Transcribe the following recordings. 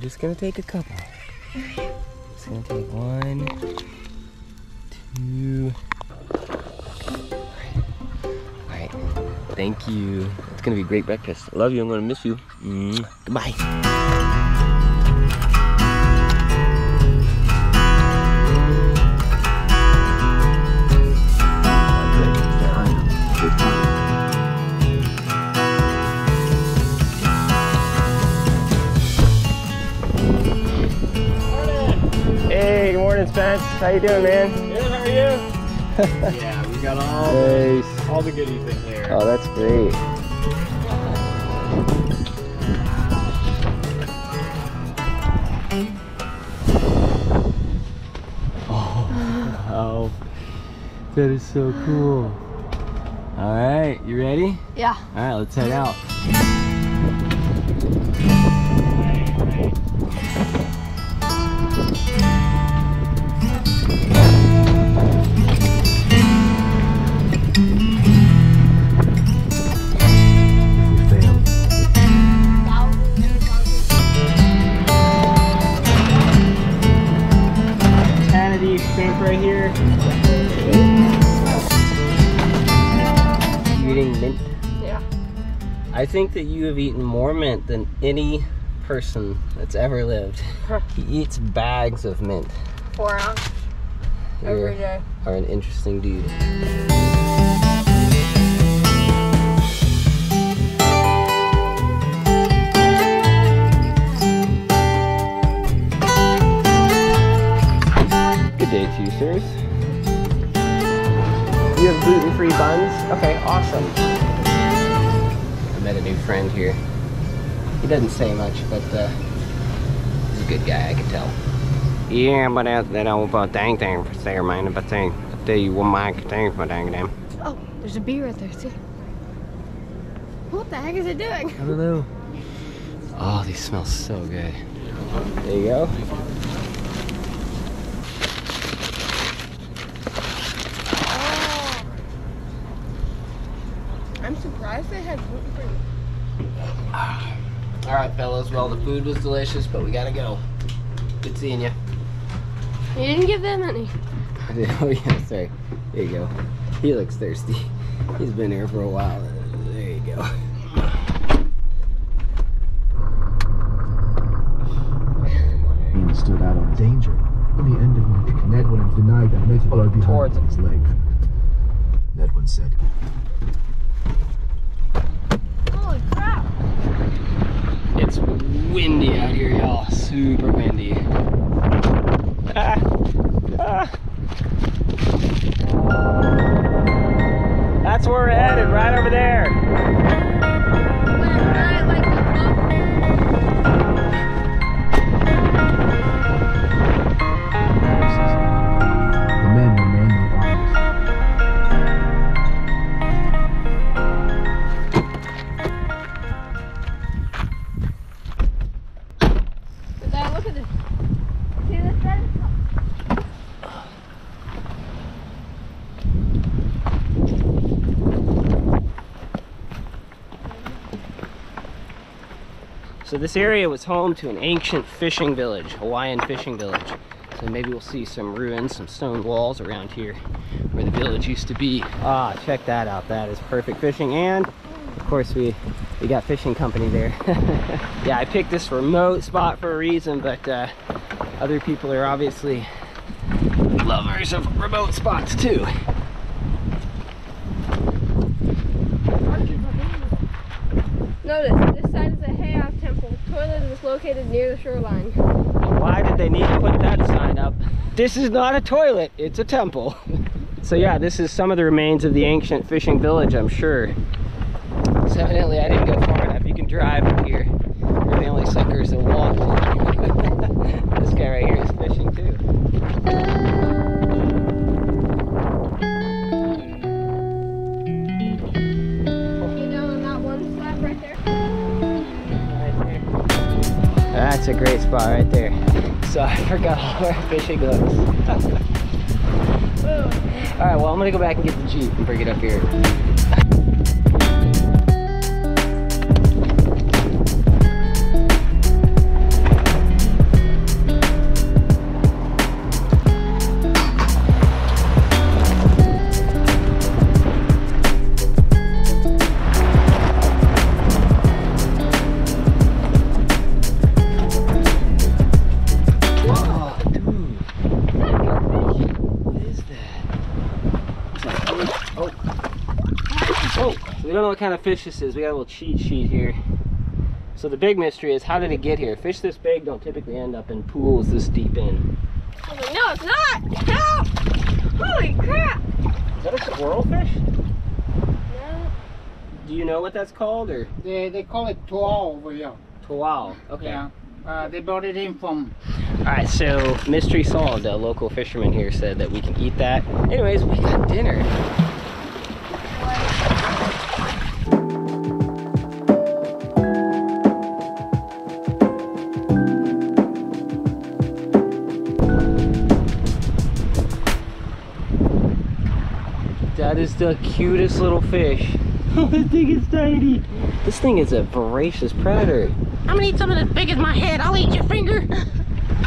Just gonna take a couple. Just gonna take one, two. All right. Thank you. It's gonna be a great breakfast. I love you. I'm gonna miss you. Mm, Goodbye. Hey, good Spence. How you doing, man? Good, how are you? yeah, we got all Nice. all the goodies in here. Oh, that's great. Oh, wow. That is so cool. All right, you ready? Yeah. All right, let's head out. Think that you have eaten more mint than any person that's ever lived. he eats bags of mint. Four ounce every day. are an interesting dude. Good day to you, sirs. You have gluten-free buns? Okay, awesome. I met a new friend here. He doesn't say much, but uh, he's a good guy, I can tell. Yeah, but that, that old uh, dang thing for there, man. But thing, I tell you one mic thing for dang damn. Oh, there's a bee right there, see? What the heck is it doing? I don't know. Oh, these smell so good. There you go. Oh. I'm surprised they had gluten free. All right, fellas. Well, the food was delicious, but we gotta go. Good seeing you. You didn't give them any. I oh yeah, sorry. There you go. He looks thirsty. He's been here for a while. There you go. Bean stood out on danger. In the end of my pick, Nedwin denied that Mick followed behind Towards his leg. Nedwin said, Holy crap! It's windy out here, y'all. Super windy. Ah. Ah. That's where we're headed, right this area was home to an ancient fishing village, Hawaiian fishing village. So maybe we'll see some ruins, some stone walls around here where the village used to be. Ah, check that out. That is perfect fishing. And of course we, we got fishing company there. yeah, I picked this remote spot for a reason, but uh, other people are obviously lovers of remote spots too. Notice, this side is a Heiau temple. Toilet is located near the shoreline. Why did they need to put that sign up? This is not a toilet, it's a temple. so yeah, this is some of the remains of the ancient fishing village, I'm sure. So evidently I didn't go far enough. You can drive up here. We're the only suckers that walk. Spot right there. So I forgot all our fishing hooks. Alright, well I'm gonna go back and get the Jeep and bring it up here. Of fish this is. We got a little cheat sheet here. So the big mystery is how did it get here? Fish this big don't typically end up in pools this deep in. Like, no, it's not. Help! Holy crap! Is that a squirrelfish? No. Do you know what that's called or? They, they call it toal over here. Wow. Okay. Yeah. Uh, they brought it in from All right, so mystery solved. A local fisherman here said that we can eat that. Anyways, we got dinner. The cutest little fish. Oh, this thing is tiny. This thing is a voracious predator. I'm gonna eat something as big as my head. I'll eat your finger.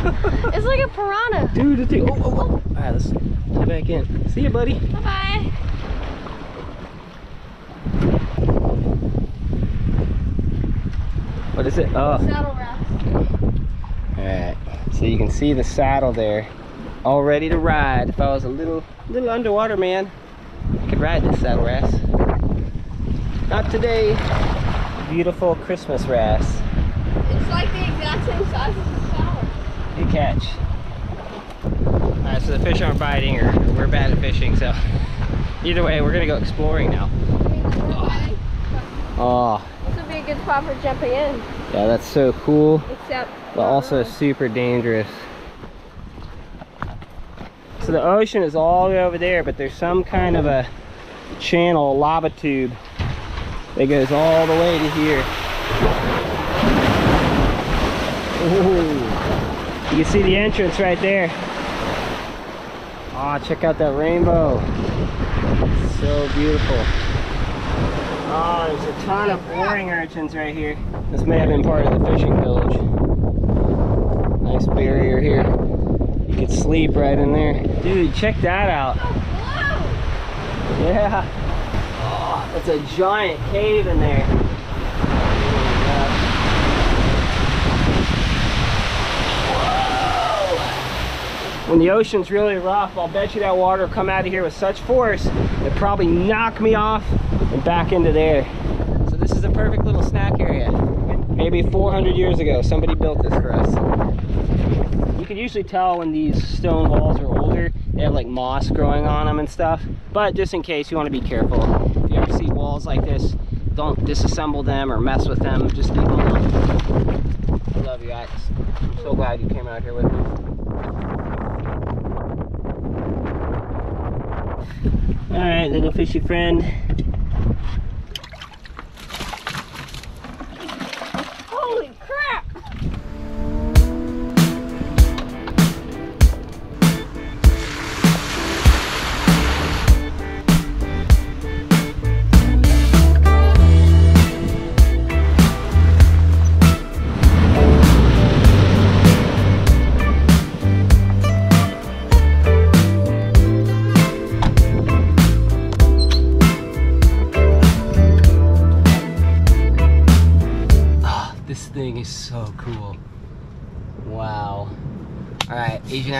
It's like a piranha. Dude, the thing. Oh, oh, oh. All right, let's get back in. See you, buddy. Bye bye. What is it? Oh. Saddle wrasse. All right. So you can see the saddle there, all ready to ride. If I was a little, little underwater man, I could ride this saddle wrasse. Not today. Beautiful Christmas wrasse. It's like the exact same size as the saddle. Good catch. All right, so the fish aren't biting, or we're bad at fishing. So either way, we're gonna go exploring now. Oh, This would be a good spot for jumping in, yeah, that's so cool. except. but also super dangerous. So the ocean is all the way over there, but there's some kind of a channel, lava tube that goes all the way to here. Ooh. You can see the entrance right there. Ah, check out that rainbow. So beautiful. Oh, there's a ton of boring urchins right here. This may have been part of the fishing village. Nice barrier here. You could sleep right in there. Dude, check that out. Yeah. Oh, that's a giant cave in there. Whoa. When the ocean's really rough, I'll bet you that water will come out of here with such force it probably knock me off and back into there. So this is a perfect little snack area. Maybe 400 years ago, somebody built this for us. You can usually tell when these stone walls are older, they have like moss growing on them and stuff. But just in case, you want to be careful. If you ever see walls like this, don't disassemble them or mess with them. Just leave them alone. I love you guys. I'm so glad you came out here with me. All right, little fishy friend.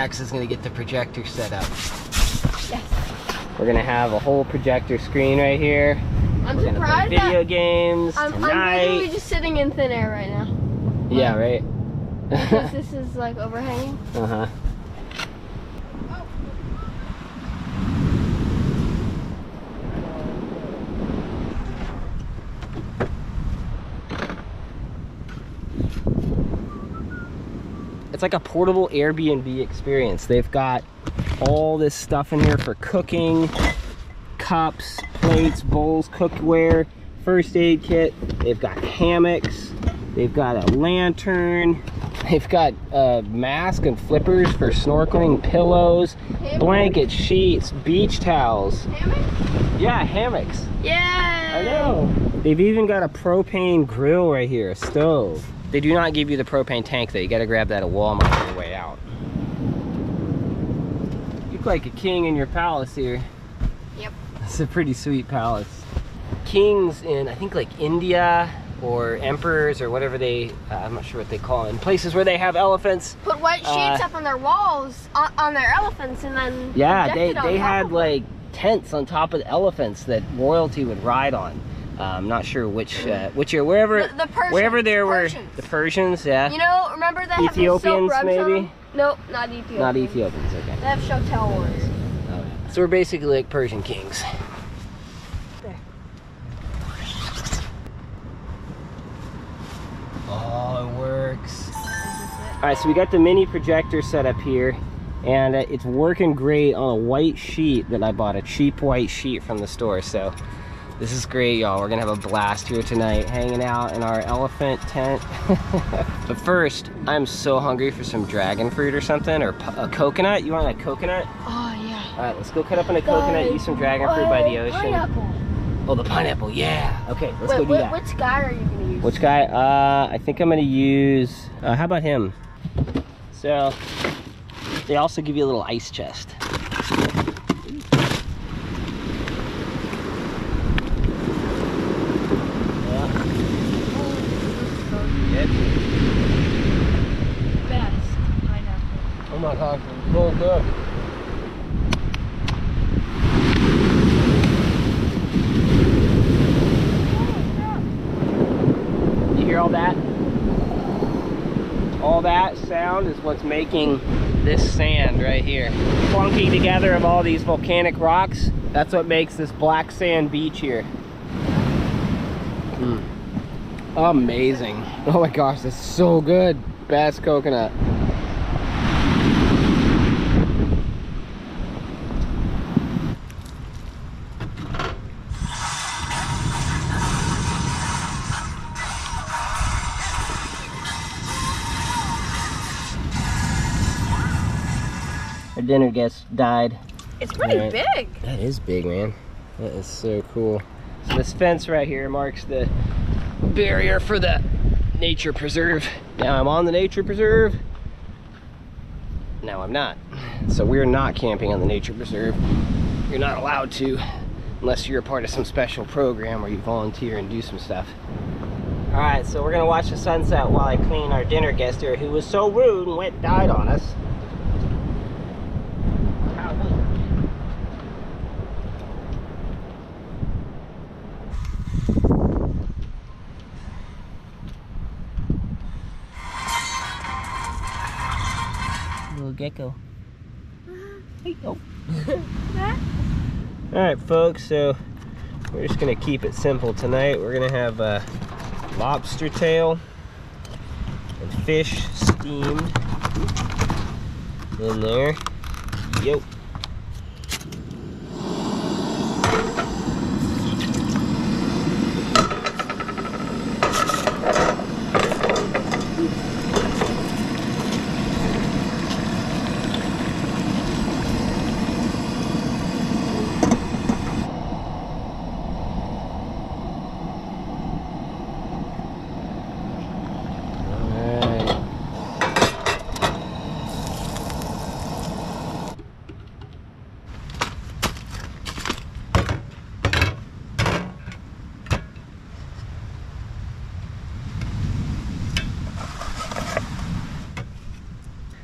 Axe is gonna get the projector set up. Yes. We're gonna have a whole projector screen right here. I'm We're gonna play surprised video games I'm, I'm literally just sitting in thin air right now. yeah, right. Because this is like overhanging. uh like a portable Airbnb experience. They've got all this stuff in here for cooking, cups, plates, bowls, cookware, first aid kit. They've got hammocks. They've got a lantern. They've got a mask and flippers for snorkeling, pillows, blanket sheets, beach towels. Hammock? Yeah, hammocks. Yeah. I know. They've even got a propane grill right here, a stove. They do not give you the propane tank though. You gotta grab that at Walmart on your way out. You look like a king in your palace here. Yep. It's a pretty sweet palace. Kings in, I think like India or emperors or whatever they, uh, I'm not sure what they call them, places where they have elephants. Put white sheets Uh, up on their walls, on, on their elephants, and then Yeah, they, they had like tents on top of the elephants that royalty would ride on. Uh, I'm not sure which uh, which year, wherever The- the Persians, wherever there were the Persians, yeah, You know, remember that have the silk Ethiopians, maybe? Nope, not Ethiopians. not Ethiopians. Okay. They have Chotel ones. So we're basically like Persian kings. There. Oh, it works. All right, so we got the mini projector set up here, and uh, it's working great on a white sheet that I bought, a cheap white sheet from the store. So this is great, y'all. We're gonna have a blast here tonight, hanging out in our elephant tent. but first, I'm so hungry for some dragon fruit or something, or a coconut. You want a coconut? Oh yeah. All right, let's go cut up on a coconut, eat some dragon fruit by the ocean. Pineapple. Oh, the pineapple, yeah. Okay, let's Wait, go do whi- that. which guy are you gonna use? Which guy? Uh, I think I'm gonna use. Uh, how about him? So they also give you a little ice chest. Yeah. Best pineapple. Oh my gosh, it's so good. You hear all that? All that sound is what's making this sand right here. Clunking together of all these volcanic rocks, that's what makes this black sand beach here. Amazing. Oh my gosh, that's so good. Best coconut. Our dinner guest died. It's pretty Right. big. That is big, man. That is so cool. So this fence right here marks the barrier for the nature preserve. Now I'm on the nature preserve. Now I'm not. So we're not camping on the nature preserve. You're not allowed to unless you're a part of some special program where you volunteer and do some stuff. All right, so we're gonna watch the sunset while I clean our dinner guest here who was so rude and went died on us. Gecko. Hey, oh. All right, folks. So we're just gonna keep it simple tonight. We're gonna have uh, lobster tail and fish steamed in there. Yep. All right.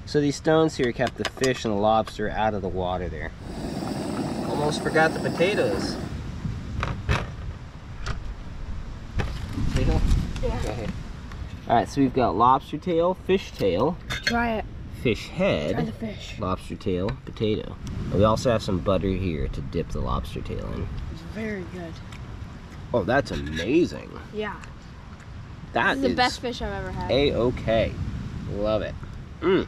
So these stones here kept the fish and the lobster out of the water there. Almost forgot the potatoes. Potato? Yeah. Go ahead. All right, so we've got lobster tail, fish tail, Try it. fish Try head, the fish. lobster tail, potato. And we also have some butter here to dip the lobster tail in. It's very good. Oh, that's amazing. Yeah. That This is is the best fish I've ever had. a-okay. Love it. Mm.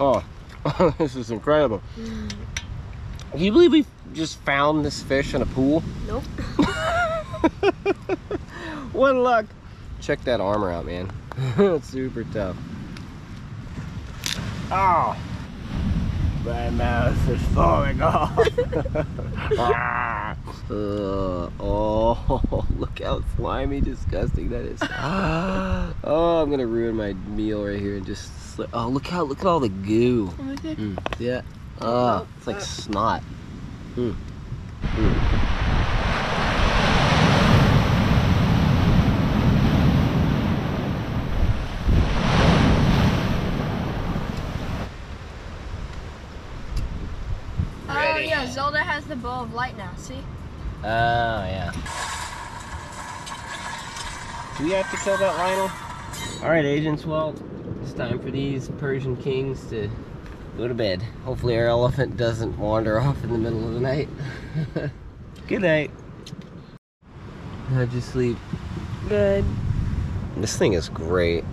Oh, this is incredible. Mm. Can you believe we just found this fish in a pool? Nope. What luck. Check that armor out, man. it's super tough. Oh. My mouth is falling off. Ah. Uh, oh, look how slimy, disgusting that is. oh, I'm gonna ruin my meal right here and just Oh, look how, look at all the goo. Mm, see that? Oh, it's like snot. Mm. Mm. Oh yeah, Zelda has the bow of light now. See? Oh, yeah. Do we have to kill that Lynel? All right, agents. Well, time for these Persian kings to go to bed. Hopefully our elephant doesn't wander off in the middle of the night. Good night. How'd you sleep? Good. This thing is great.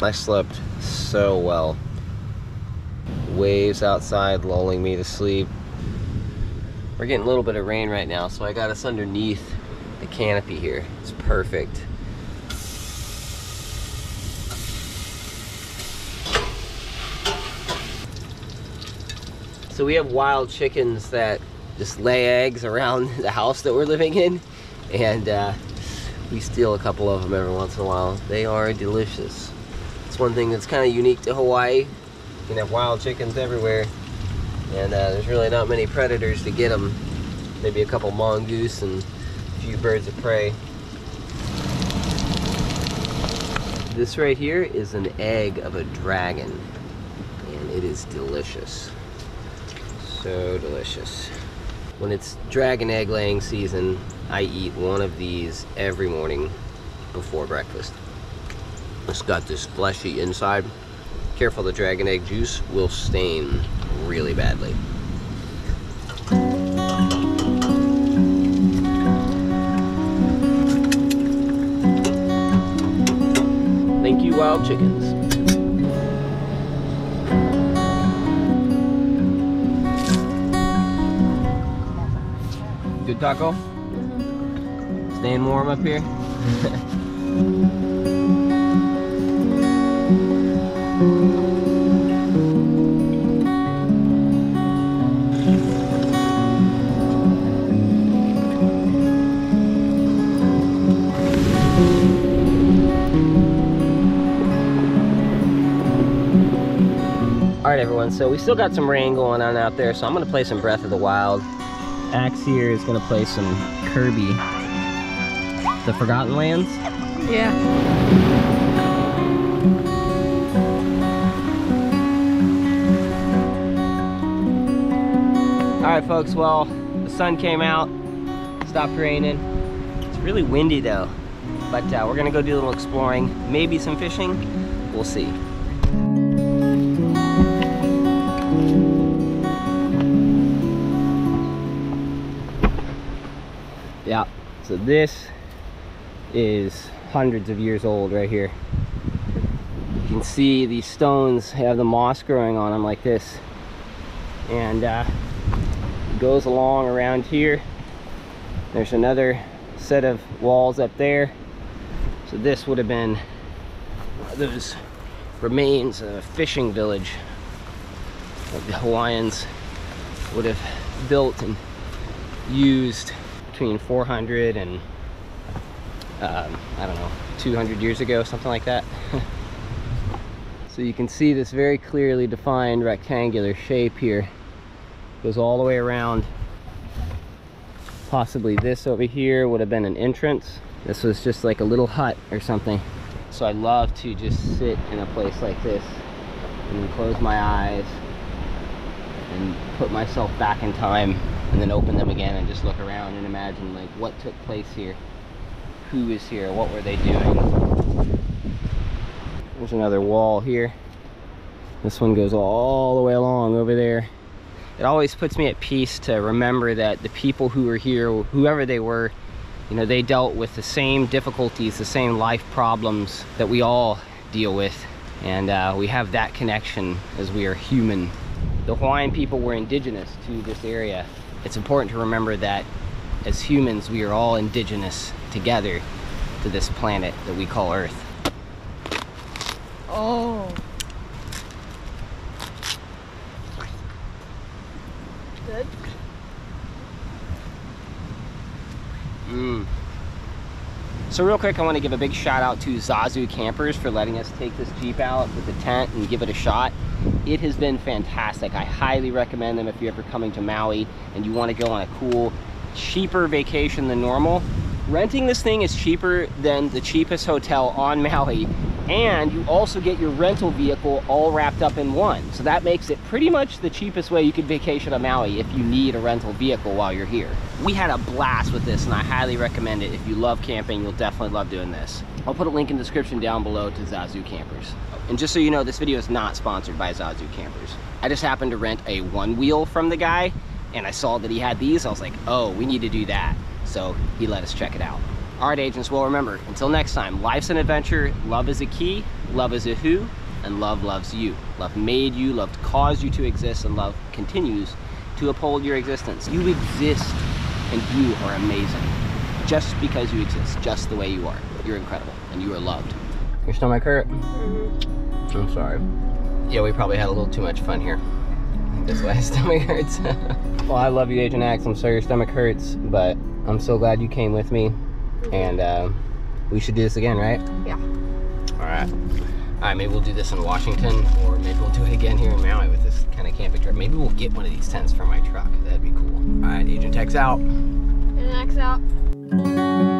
I slept so well. Waves outside lulling me to sleep. We're getting a little bit of rain right now, so I got us underneath the canopy here. It's perfect. So we have wild chickens that just lay eggs around the house that we're living in. And uh, we steal a couple of them every once in a while. They are delicious. It's one thing that's kind of unique to Hawaii. You can have wild chickens everywhere. And uh, there's really not many predators to get them. Maybe a couple mongoose and a few birds of prey. This right here is an egg of a dragon. And it is delicious. So delicious. When it's dragon egg laying season, I eat one of these every morning before breakfast. It's got this fleshy inside. Careful, the dragon egg juice will stain really badly. Thank you, wild chickens. Good taco? Mm-hmm. Staying warm up here? All right, everyone, so we still got some rain going on out there, so I'm gonna play some Breath of the Wild. Axe here is gonna play some Kirby. The Forgotten Lands. Yeah. All right, folks, well, the sun came out, stopped raining. It's really windy though, but uh, we're gonna go do a little exploring, maybe some fishing, we'll see. Yeah, so this is hundreds of years old right here. You can see these stones have the moss growing on them like this. And uh, goes along around here. There's another set of walls up there. So this would have been those remains of a fishing village that the Hawaiians would have built and used between 400 and um, I don't know 200 years ago something like that. So you can see this very clearly defined rectangular shape here. Goes all the way around. Possibly this over here would have been an entrance. This was just like a little hut or something. So I love to just sit in a place like this and close my eyes and put myself back in time and then open them again and just look around and imagine like what took place here who is here what were they doing? There's another wall here. This one goes all the way along over there. It always puts me at peace to remember that the people who were here whoever they were you know they dealt with the same difficulties the same life problems that we all deal with. And uh, we have that connection as we are human. The Hawaiian people were indigenous to this area it's important to remember that as humans we are all indigenous together to this planet that we call earth Oh. Good. Mm. So real quick, I want to give a big shout out to Zazu Campers for letting us take this Jeep out with the tent and give it a shot. It has been fantastic. I highly recommend them if you're ever coming to Maui and you want to go on a cool, cheaper vacation than normal. Renting this thing is cheaper than the cheapest hotel on Maui and you also get your rental vehicle all wrapped up in one. So that makes it pretty much the cheapest way you could vacation on Maui if you need a rental vehicle while you're here. We had a blast with this and I highly recommend it. If you love camping, you'll definitely love doing this. I'll put a link in the description down below to Zazu Campers. And just so you know, this video is not sponsored by Zazu Campers. I just happened to rent a one wheel from the guy and I saw that he had these. I was like, oh, we need to do that. So he let us check it out. Right, agents, well, remember, until next time, life's an adventure, love is a key, love is a who, and love loves you. Love made you, love caused you to exist, and love continues to uphold your existence. You exist, and you are amazing. Just because you exist, just the way you are. You're incredible, and you are loved. Your stomach hurt? Mm-hmm. I'm sorry. Yeah, we probably had a little too much fun here. That's why my stomach hurts. well, I love you, Agent Axe. I'm sorry your stomach hurts, but I'm so glad you came with me. And uh, we should do this again, right? Yeah. All right. All right, maybe we'll do this in Washington, or maybe we'll do it again here in Maui with this kind of camping trip. Maybe we'll get one of these tents for my truck. That'd be cool. All right, Agent Tex out. And Axe out.